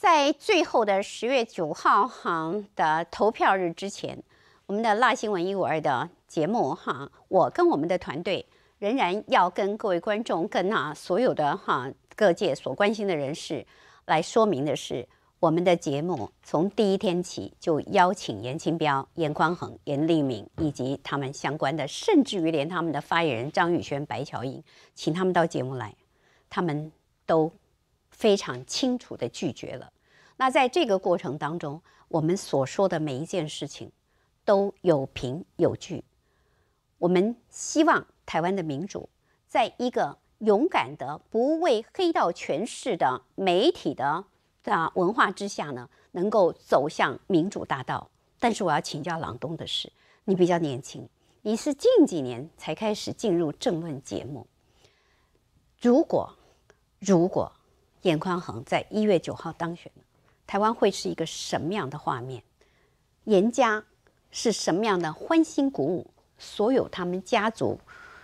在最后的十月九号哈的投票日之前，我们的辣新闻一五二的节目哈，我跟我们的团队仍然要跟各位观众、跟那所有的哈各界所关心的人士来说明的是。我们的节目从第一天起就邀请严清标、严宽恒、严立明以及他们相关的，甚至于连他们的发言人张宇轩、白乔英，请他们到节目来，他们都非常清楚的拒绝了。那在这个过程当中，我们所说的每一件事情都有凭有据。我们希望台湾的民主，在一个勇敢的、不畏黑道权势的媒体的。啊文化之下呢，能够走向民主大道。但是我要请教朗东的是，你比较年轻，你是近几年才开始进入政论节目。如果如果严宽恒在一月九号当选了，台湾会是一个什么样的画面？严家是什么样的欢欣鼓舞？所有他们家族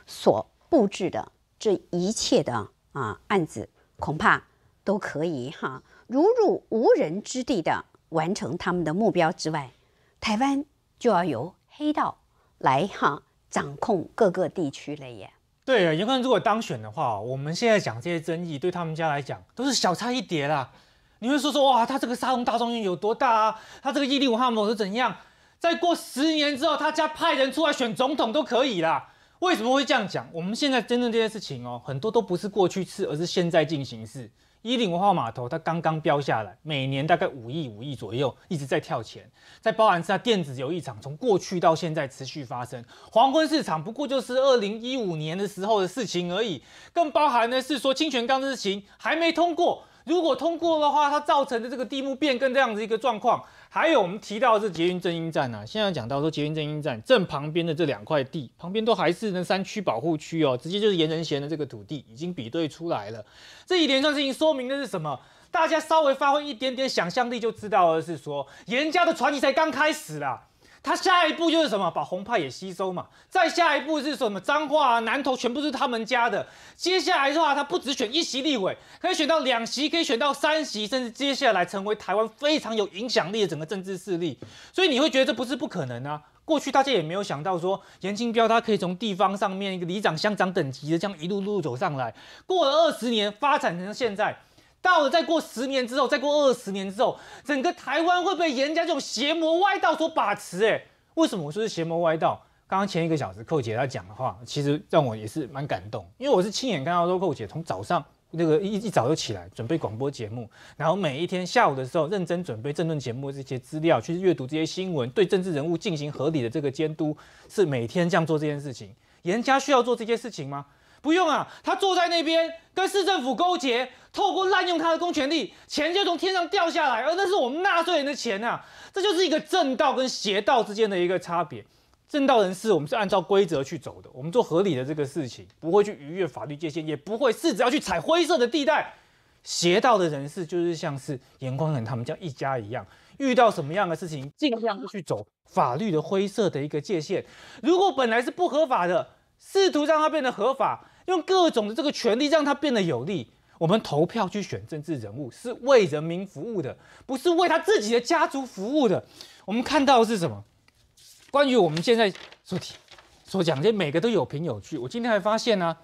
所布置的这一切的啊案子，恐怕都可以哈。如入无人之地的完成他们的目标之外，台湾就要由黑道来哈掌控各个地区了耶。对啊，严宽如果当选的话，我们现在讲这些争议，对他们家来讲都是小菜一碟啦。你会说说哇，他这个沙龙大庄园有多大啊？他这个伊利文化某是怎样？再过十年之后，他家派人出来选总统都可以啦。为什么会这样讲？我们现在真正这些事情哦，很多都不是过去式，而是现在进行式。伊林文化码头，它刚刚标下来，每年大概五亿五亿左右，一直在跳钱。在包含是它电子游艺场，从过去到现在持续发生。黄昏市场不过就是二零一五年的时候的事情而已。更包含的是说，清泉岗的事情还没通过。如果通过的话，它造成的这个地目变更这样子一个状况，还有我们提到是捷运正英站啊，现在讲到说捷运正英站正旁边的这两块地，旁边都还是那山区保护区哦，直接就是严仁贤的这个土地已经比对出来了。这一连串事情说明的是什么？大家稍微发挥一点点想象力就知道了是说，严家的传奇才刚开始啦。他下一步就是什么？把红派也吸收嘛。再下一步是什么？彰化、南投全部是他们家的。接下来的话，他不只选一席立委，可以选到两席，可以选到三席，甚至接下来成为台湾非常有影响力的整个政治势力。所以你会觉得这不是不可能啊。过去大家也没有想到说，严清标他可以从地方上面一个里长、乡长等级的这样一路路走上来。过了二十年，发展成现在。到了再过十年之后，再过二十年之后，整个台湾会被严家这种邪魔歪道所把持。哎，为什么我说是邪魔歪道？刚刚前一个小时寇姐她讲的话，其实让我也是蛮感动，因为我是亲眼看到说寇姐从早上那个一一早就起来准备广播节目，然后每一天下午的时候认真准备政论节目这些资料，去阅读这些新闻，对政治人物进行合理的这个监督，是每天这样做这件事情。严家需要做这些事情吗？不用啊，他坐在那边跟市政府勾结，透过滥用他的公权力，钱就从天上掉下来，而那是我们纳税人的钱啊！这就是一个正道跟邪道之间的一个差别。正道人士，我们是按照规则去走的，我们做合理的这个事情，不会去逾越法律界限，也不会试着要去踩灰色的地带。邪道的人士就是像是严光仁他们这样一家一样，遇到什么样的事情，尽量去走法律的灰色的一个界限。如果本来是不合法的，试图让它变得合法。用各种的这个权利让它变得有利。我们投票去选政治人物，是为人民服务的，不是为他自己的家族服务的。我们看到的是什么？关于我们现在所提、所讲这每个都有凭有据。我今天还发现呢，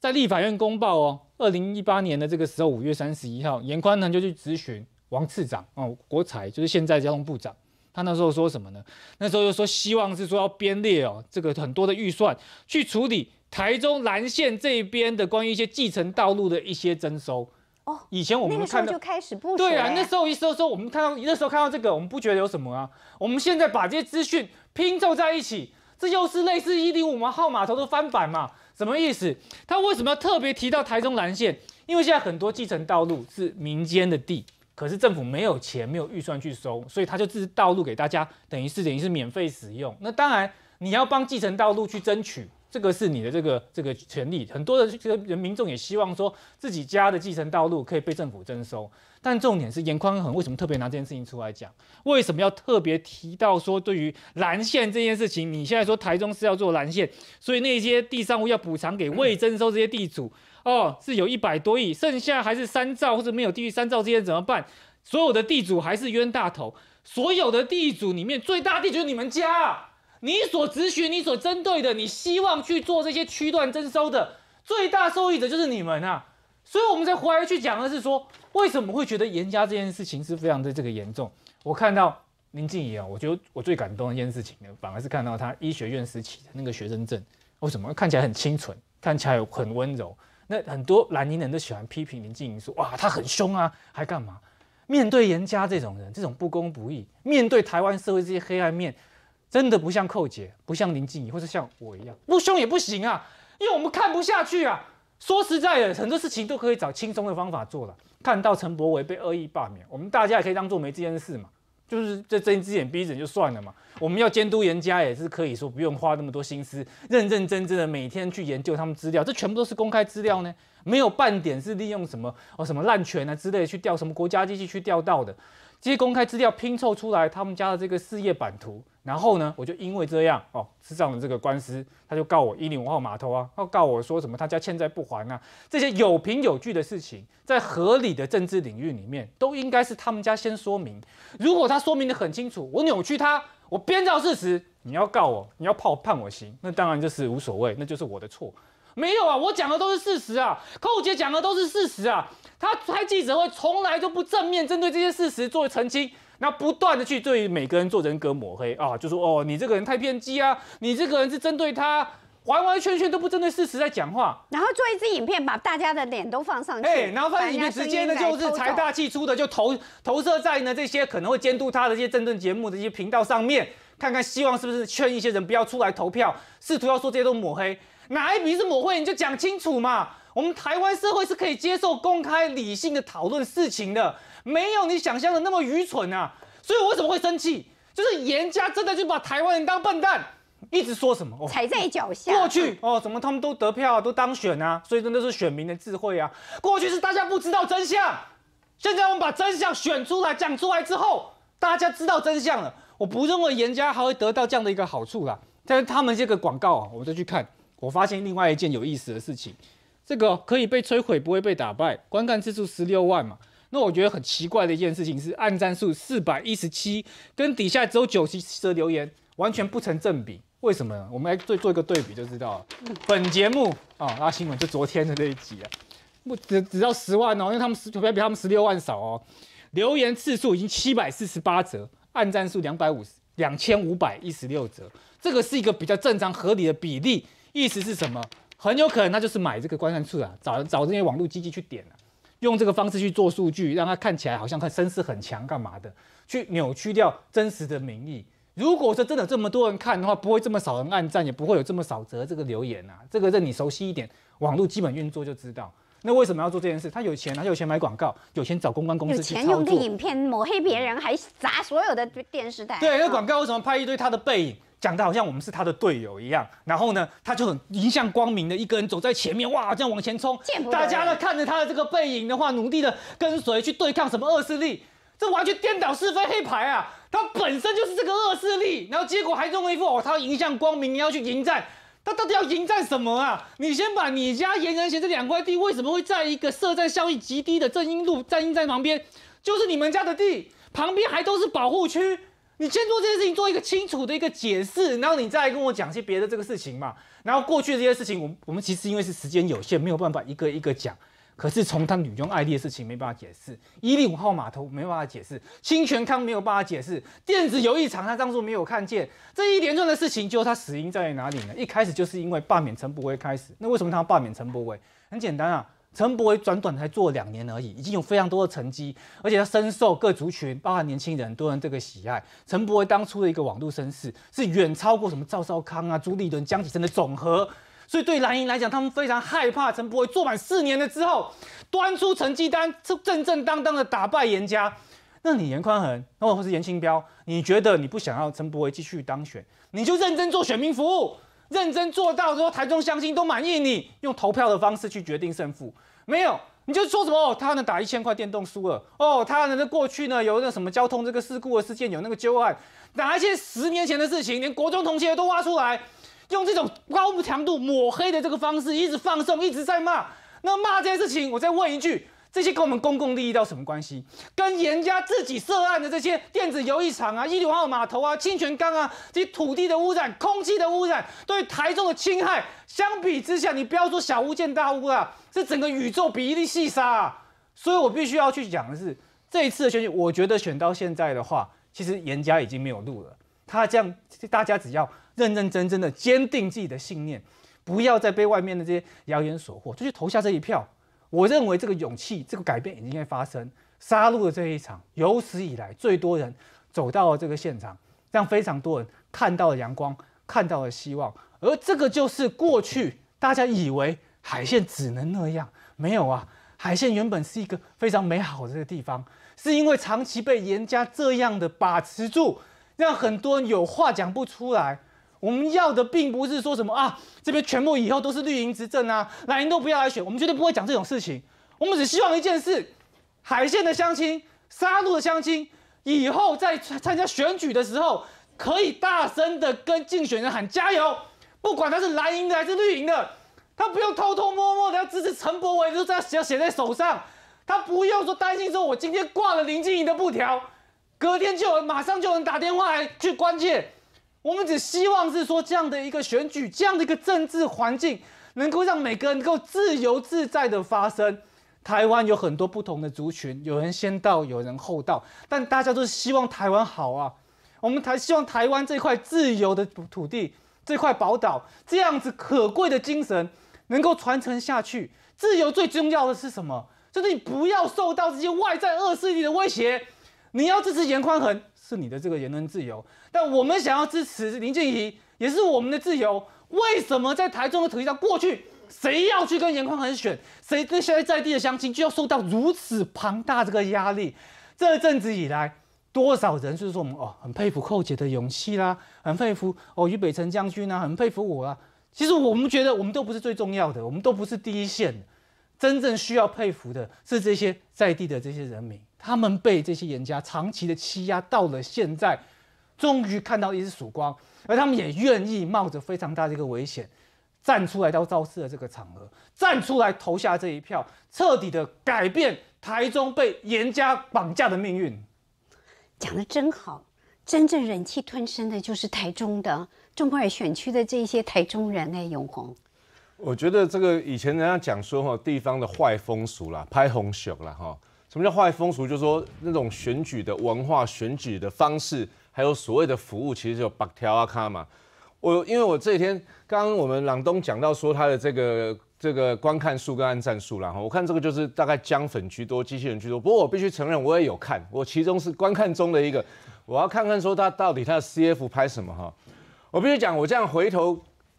在立法院公报哦，二零一八年的这个时候，五月三十一号，严宽呢就去咨询王次长哦，国财就是现在交通部长，他那时候说什么呢？那时候又说希望是说要编列哦，这个很多的预算去处理。台中蓝线这边的关于一些继承道路的一些征收哦，以前我们看到就开始不对啊，那时候一说说我们看到那时候看到这个，我们不觉得有什么啊。我们现在把这些资讯拼凑在一起，这又是类似一零五号码头的翻版嘛？什么意思？他为什么要特别提到台中蓝线？因为现在很多继承道路是民间的地，可是政府没有钱，没有预算去收，所以他就自道路给大家，等于是等于是免费使用。那当然你要帮继承道路去争取。这个是你的这个这个权利，很多的这个人民众也希望说自己家的继承道路可以被政府征收，但重点是严宽恒为什么特别拿这件事情出来讲？为什么要特别提到说对于蓝线这件事情？你现在说台中是要做蓝线，所以那些地上物要补偿给未征收这些地主哦，是有一百多亿，剩下还是三兆或者没有低于三兆这些怎么办？所有的地主还是冤大头，所有的地主里面最大地主是你们家，你所咨询、你所针对的，你希望去做这些区段征收的最大受益者就是你们啊。所以，我们在回来去讲的是说，为什么会觉得严家这件事情是非常的这个严重？我看到林静怡啊，我觉得我最感动的一件事情呢，反而是看到他医学院时期的那个学生证，为什么看起来很清纯，看起来很温柔？那很多蓝宁人都喜欢批评林静怡说，哇，他很凶啊，还干嘛？面对严家这种人，这种不公不义，面对台湾社会这些黑暗面，真的不像寇姐，不像林静怡，或者像我一样，不凶也不行啊，因为我们看不下去啊。说实在的，很多事情都可以找轻松的方法做了。看到陈柏伟被恶意罢免，我们大家也可以当做没这件事嘛，就是这睁一只眼闭一只眼就算了嘛。我们要监督严家也是可以说不用花那么多心思，认认真真的每天去研究他们资料，这全部都是公开资料呢，没有半点是利用什么哦什么滥权啊之类去调什么国家机器去调到的，这些公开资料拼凑出来他们家的这个事业版图。然后呢，我就因为这样哦，吃上了这个官司，他就告我一零五号码头啊，要告我说什么他家欠债不还啊，这些有凭有据的事情，在合理的政治领域里面，都应该是他们家先说明。如果他说明的很清楚，我扭曲他，我编造事实，你要告我，你要判判我刑，那当然就是无所谓，那就是我的错。没有啊，我讲的都是事实啊，寇姐讲的都是事实啊，他开记者会从来都不正面针对这些事实作为澄清。那不断的去对每个人做人格抹黑啊，就说哦，你这个人太偏激啊，你这个人是针对他，完完全全都不针对事实在讲话。然后做一支影片，把大家的脸都放上去。哎，然后放影片直接呢就是财大气粗的就投投射在呢这些可能会监督他的这些政论节目的一些频道上面，看看希望是不是劝一些人不要出来投票，试图要说这些都抹黑，哪一笔是抹黑你就讲清楚嘛。我们台湾社会是可以接受公开理性的讨论事情的。没有你想象的那么愚蠢啊！所以我为什么会生气？就是严家真的就把台湾人当笨蛋，一直说什么踩在脚下。过去哦，怎么他们都得票啊都当选啊？所以真的是选民的智慧啊！过去是大家不知道真相，现在我们把真相选出来讲出来之后，大家知道真相了。我不认为严家还会得到这样的一个好处啦。但是他们这个广告啊，我再去看，我发现另外一件有意思的事情，这个可以被摧毁，不会被打败，观看次数十六万嘛。那我觉得很奇怪的一件事情是，按赞数四百一十七，跟底下只有九十的留言完全不成正比。为什么呢？我们来做做一个对比就知道了。本节目啊，那新闻就昨天的那一集啊，不只只要十万哦，因为他们十图片比他们十六万少哦。留言次数已经七百四十八折，按赞数两百五十两千五百一十六折，这个是一个比较正常合理的比例。意思是什么？很有可能他就是买这个观看数啊，找找这些网络机器去点啊。用这个方式去做数据，让他看起来好像他声势很强，干嘛的？去扭曲掉真实的民意。如果说真的这么多人看的话，不会这么少人按赞，也不会有这么少则这个留言啊。这个任你熟悉一点网络基本运作就知道。那为什么要做这件事？他有钱，他有钱买广告，有钱找公关公司去操作。有钱用的影片抹黑别人，还砸所有的电视台。对，那广告为什么拍一堆他的背影？讲的好像我们是他的队友一样，然后呢，他就很迎向光明的一个人走在前面，哇，这样往前冲，大家呢看着他的这个背影的话，努力的跟随去对抗什么恶势力，这完全颠倒是非黑牌啊！他本身就是这个恶势力，然后结果还用一副哦，他迎向光明，你要去迎战，他到底要迎战什么啊？你先把你家严仁贤这两块地为什么会在一个设在效益极低的正英路正英站旁边，就是你们家的地，旁边还都是保护区。你先做这件事情，做一个清楚的一个解释，然后你再跟我讲些别的这个事情嘛。然后过去这些事情，我我们其实因为是时间有限，没有办法一个一个讲。可是从他女中爱丽的事情没办法解释，一零五号码头没办法解释，清泉康没有办法解释，电子游艺场他当初没有看见，这一连串的事情，就他死因在哪里呢？一开始就是因为罢免陈伯威开始。那为什么他要罢免陈伯威？很简单啊。陈伯维短短才做两年而已，已经有非常多的成绩，而且他深受各族群，包含年轻人，多人这个喜爱。陈伯维当初的一个网络声势，是远超过什么赵少康啊、朱立伦、江启臣的总和。所以对蓝营来讲，他们非常害怕陈伯维做满四年了之后，端出成绩单，正正当当的打败严家。那你严宽恒，或是严清标，你觉得你不想要陈伯维继续当选，你就认真做选民服务。认真做到说台中乡亲都满意你，用投票的方式去决定胜负，没有你就说什么哦，他能打一千块电动输了哦，他呢过去呢有那什么交通这个事故的事件有那个纠案，哪一些十年前的事情连国中同学都挖出来，用这种高强度抹黑的这个方式一直放送，一直在骂。那骂这些事情，我再问一句，这些跟我们公共利益到什么关系？跟严家自己涉案的这些电子游艺场啊、一流号码头啊、清泉岗啊，这些土地的污染、空气的污染，对台中的侵害，相比之下，你不要说小巫见大巫啊，是整个宇宙比一粒细沙啊。所以我必须要去讲的是，这一次的选举，我觉得选到现在的话，其实严家已经没有路了。他这样，大家只要认认真真的坚定自己的信念，不要再被外面的这些谣言所惑，就去投下这一票。我认为这个勇气，这个改变已经在发生。杀戮的这一场，有史以来最多人走到了这个现场，让非常多人看到了阳光，看到了希望。而这个就是过去大家以为海线只能那样，没有啊。海线原本是一个非常美好的这个地方，是因为长期被严家这样的把持住，让很多人有话讲不出来。我们要的并不是说什么啊，这边全部以后都是绿营执政啊，蓝营都不要来选，我们绝对不会讲这种事情。我们只希望一件事：海线的乡亲、沙鹿的乡亲，以后在参加选举的时候，可以大声的跟竞选人喊加油，不管他是蓝营的还是绿营的，他不用偷偷摸摸的要支持陈柏伟，就这样写写在手上，他不用说担心说我今天挂了林静怡的布条，隔天就有马上就能打电话来去关切。我们只希望是说，这样的一个选举，这样的一个政治环境，能够让每个人能够自由自在的发声。台湾有很多不同的族群，有人先到，有人后到，但大家都是希望台湾好啊。我们台希望台湾这块自由的土地，这块宝岛，这样子可贵的精神能够传承下去。自由最重要的是什么？就是你不要受到这些外在恶势力的威胁。你要支持严宽恒。是你的这个言论自由，但我们想要支持林静怡，也是我们的自由。为什么在台中的土地上，过去谁要去跟严宽恒选，谁对现在在地的乡亲就要受到如此庞大这个压力？这阵子以来，多少人就是说我们哦，很佩服寇姐的勇气啦，很佩服哦于北辰将军啊，很佩服我啊。其实我们觉得我们都不是最重要的，我们都不是第一线，真正需要佩服的是这些在地的这些人民。他们被这些严家长期的欺压，到了现在，终于看到一丝曙光，而他们也愿意冒着非常大的一个危险，站出来到造势的这个场合，站出来投下这一票，彻底的改变台中被严家绑架的命运。讲的真好，真正忍气吞声的就是台中的中二选区的这些台中人哎，永红。我觉得这个以前人家讲说哈，地方的坏风俗啦，拍红熊啦哈。什么叫坏风俗？就是说那种选举的文化、选举的方式，还有所谓的服务，其实就白条啊卡嘛。我因为我这几天刚刚我们朗东讲到说他的这个这个观看数跟按赞数啦，我看这个就是大概姜粉居多，机器人居多。不过我必须承认，我也有看，我其中是观看中的一个，我要看看说他到底他的 CF 拍什么哈。我必须讲，我这样回头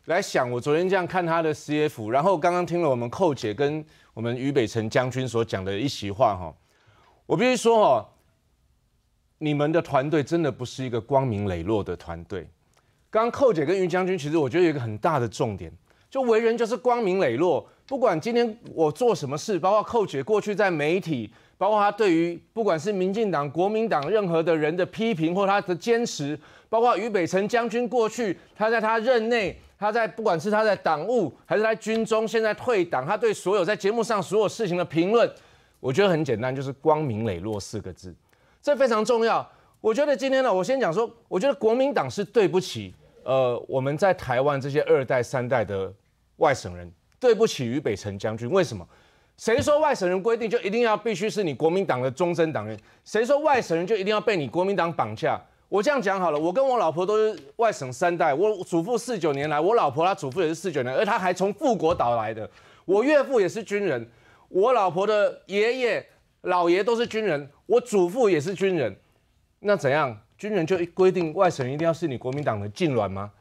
来想，我昨天这样看他的 CF，然后刚刚听了我们寇姐跟我们俞北辰将军所讲的一席话哈。我必须说哦，你们的团队真的不是一个光明磊落的团队。刚刚寇姐跟于将军，其实我觉得有一个很大的重点，就为人就是光明磊落。不管今天我做什么事，包括寇姐过去在媒体，包括他对于不管是民进党、国民党任何的人的批评或他的坚持，包括于北辰将军过去他在他任内，他在不管是他在党务还是在军中，现在退党，他对所有在节目上所有事情的评论。我觉得很简单，就是“光明磊落”四个字，这非常重要。我觉得今天呢，我先讲说，我觉得国民党是对不起，呃，我们在台湾这些二代、三代的外省人，对不起于北辰将军。为什么？谁说外省人规定就一定要必须是你国民党的忠贞党员？谁说外省人就一定要被你国民党绑架？我这样讲好了，我跟我老婆都是外省三代，我祖父四九年来，我老婆她祖父也是四九年，而她还从富国岛来的，我岳父也是军人。我老婆的爷爷、老爷都是军人，我祖父也是军人，那怎样？军人就规定外省人一定要是你国民党的禁卵吗？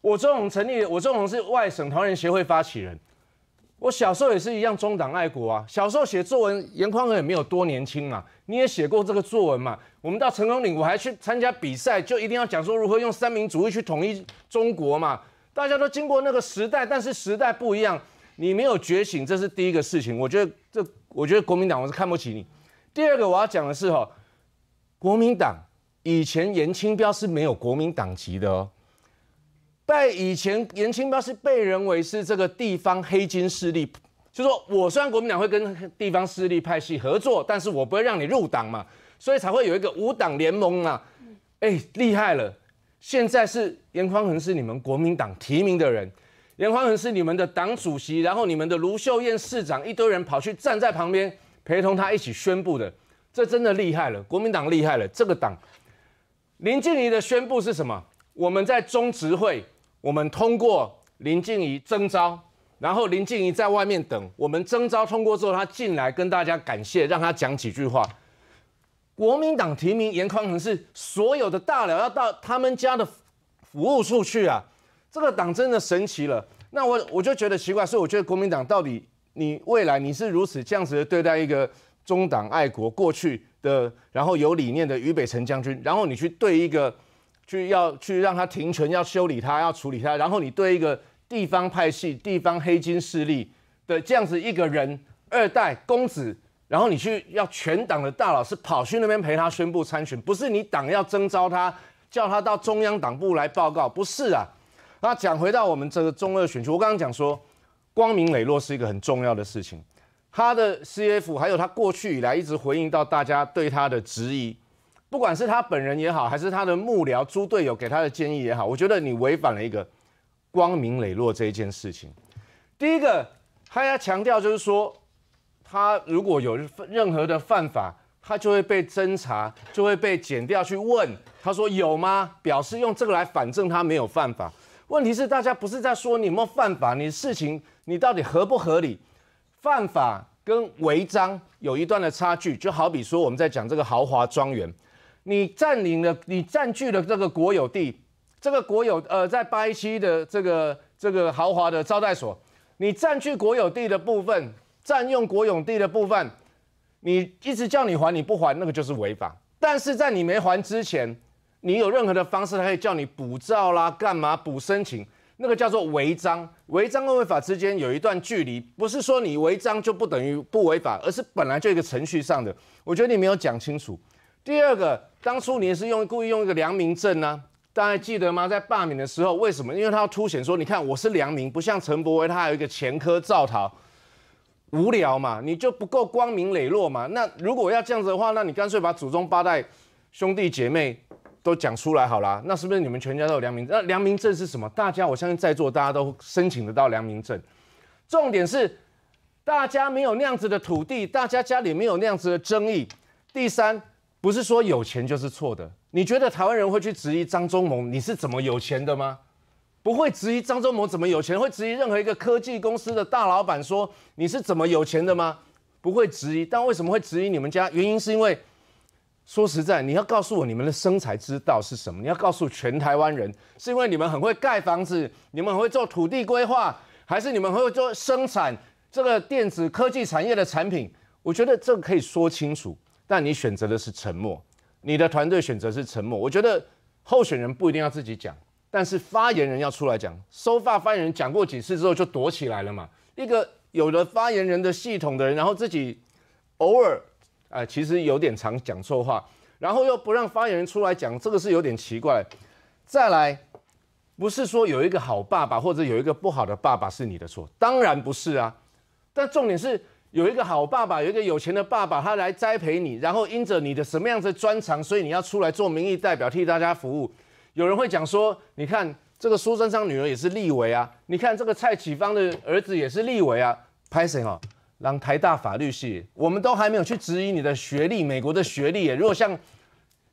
我周鸿成立，我周鸿是外省团人协会发起人，我小时候也是一样中党爱国啊。小时候写作文，严宽和也没有多年轻嘛，你也写过这个作文嘛。我们到成功岭，我还去参加比赛，就一定要讲说如何用三民主义去统一中国嘛。大家都经过那个时代，但是时代不一样。你没有觉醒，这是第一个事情。我觉得这，我觉得国民党我是看不起你。第二个我要讲的是哈，国民党以前严清标是没有国民党籍的哦。在以前，严清标是被认为是这个地方黑金势力就说我虽然国民党会跟地方势力派系合作，但是我不会让你入党嘛，所以才会有一个五党联盟嘛。哎，厉害了！现在是严宽恒是你们国民党提名的人，严宽恒是你们的党主席，然后你们的卢秀燕市长一堆人跑去站在旁边陪同他一起宣布的，这真的厉害了，国民党厉害了。这个党，林静怡的宣布是什么？我们在中执会，我们通过林静怡征召，然后林静怡在外面等，我们征召通过之后，他进来跟大家感谢，让他讲几句话。国民党提名严宽恒是所有的大佬要到他们家的服务处去啊，这个党真的神奇了。那我我就觉得奇怪，所以我觉得国民党到底你未来你是如此这样子的对待一个中党爱国过去的，然后有理念的俞北辰将军，然后你去对一个去要去让他停权，要修理他，要处理他，然后你对一个地方派系、地方黑金势力的这样子一个人二代公子。然后你去要全党的大佬是跑去那边陪他宣布参选，不是你党要征召他，叫他到中央党部来报告，不是啊。那讲回到我们这个中二选区，我刚刚讲说，光明磊落是一个很重要的事情。他的 CF 还有他过去以来一直回应到大家对他的质疑，不管是他本人也好，还是他的幕僚猪队友给他的建议也好，我觉得你违反了一个光明磊落这一件事情。第一个，他要强调就是说。他如果有任何的犯法，他就会被侦查，就会被剪掉去问。他说有吗？表示用这个来反证他没有犯法。问题是大家不是在说你有没有犯法，你事情你到底合不合理？犯法跟违章有一段的差距。就好比说我们在讲这个豪华庄园，你占领了，你占据了这个国有地，这个国有呃在八一七的这个这个豪华的招待所，你占据国有地的部分。占用国有地的部分，你一直叫你还你不还，那个就是违法。但是在你没还之前，你有任何的方式，他可以叫你补照啦，干嘛补申请，那个叫做违章。违章跟违法之间有一段距离，不是说你违章就不等于不违法，而是本来就一个程序上的。我觉得你没有讲清楚。第二个，当初你是用故意用一个良民证呢？大家记得吗？在罢免的时候，为什么？因为他要凸显说，你看我是良民，不像陈伯威，他还有一个前科造逃。无聊嘛，你就不够光明磊落嘛。那如果要这样子的话，那你干脆把祖宗八代兄弟姐妹都讲出来好了。那是不是你们全家都有良民？那良民证是什么？大家我相信在座大家都申请得到良民证。重点是大家没有那样子的土地，大家家里没有那样子的争议。第三，不是说有钱就是错的。你觉得台湾人会去质疑张忠谋你是怎么有钱的吗？不会质疑张忠谋怎么有钱，会质疑任何一个科技公司的大老板说你是怎么有钱的吗？不会质疑，但为什么会质疑你们家？原因是因为说实在，你要告诉我你们的生财之道是什么？你要告诉全台湾人，是因为你们很会盖房子，你们很会做土地规划，还是你们会做生产这个电子科技产业的产品？我觉得这个可以说清楚，但你选择的是沉默，你的团队选择是沉默。我觉得候选人不一定要自己讲。但是发言人要出来讲，收发发言人讲过几次之后就躲起来了嘛。一个有了发言人的系统的人，然后自己偶尔啊，其实有点常讲错话，然后又不让发言人出来讲，这个是有点奇怪。再来，不是说有一个好爸爸或者有一个不好的爸爸是你的错，当然不是啊。但重点是有一个好爸爸，有一个有钱的爸爸，他来栽培你，然后因着你的什么样子专长，所以你要出来做民意代表，替大家服务。有人会讲说，你看这个苏贞昌女儿也是立委啊，你看这个蔡启芳的儿子也是立委啊，拍谁哦？让台大法律系，我们都还没有去质疑你的学历，美国的学历。如果像，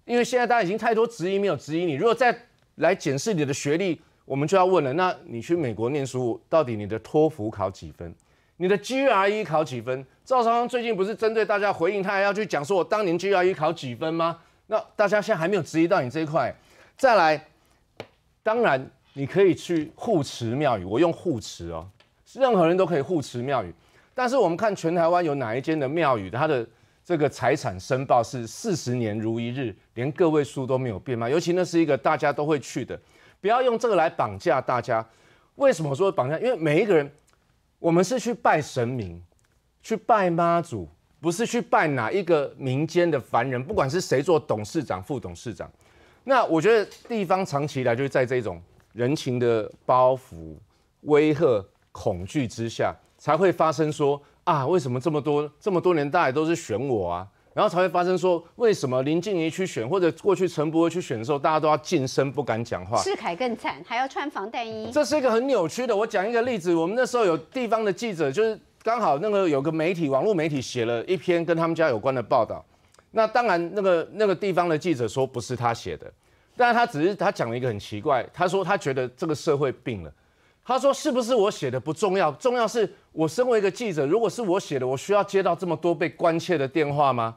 因为现在大家已经太多质疑，没有质疑你。如果再来检视你的学历，我们就要问了，那你去美国念书，到底你的托福考几分？你的 GRE 考几分？赵少康最近不是针对大家回应，他还要去讲说我当年 GRE 考几分吗？那大家现在还没有质疑到你这一块。再来，当然你可以去护持庙宇，我用护持哦，任何人都可以护持庙宇。但是我们看全台湾有哪一间的庙宇，它的这个财产申报是四十年如一日，连个位数都没有变吗？尤其那是一个大家都会去的，不要用这个来绑架大家。为什么说绑架？因为每一个人，我们是去拜神明，去拜妈祖，不是去拜哪一个民间的凡人，不管是谁做董事长、副董事长。那我觉得地方长期以来就是在这种人情的包袱、威吓、恐惧之下，才会发生说啊，为什么这么多这么多年大家都是选我啊？然后才会发生说，为什么林静怡去选，或者过去陈伯去选的时候，大家都要噤声不敢讲话。世凯更惨，还要穿防弹衣。这是一个很扭曲的。我讲一个例子，我们那时候有地方的记者，就是刚好那个有个媒体，网络媒体写了一篇跟他们家有关的报道。那当然，那个那个地方的记者说不是他写的，但是他只是他讲了一个很奇怪，他说他觉得这个社会病了。他说是不是我写的不重要，重要是我身为一个记者，如果是我写的，我需要接到这么多被关切的电话吗？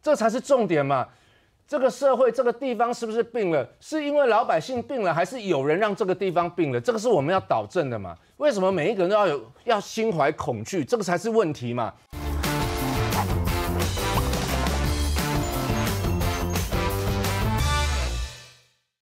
这才是重点嘛！这个社会、这个地方是不是病了？是因为老百姓病了，还是有人让这个地方病了？这个是我们要导正的嘛？为什么每一个人都要有要心怀恐惧？这个才是问题嘛！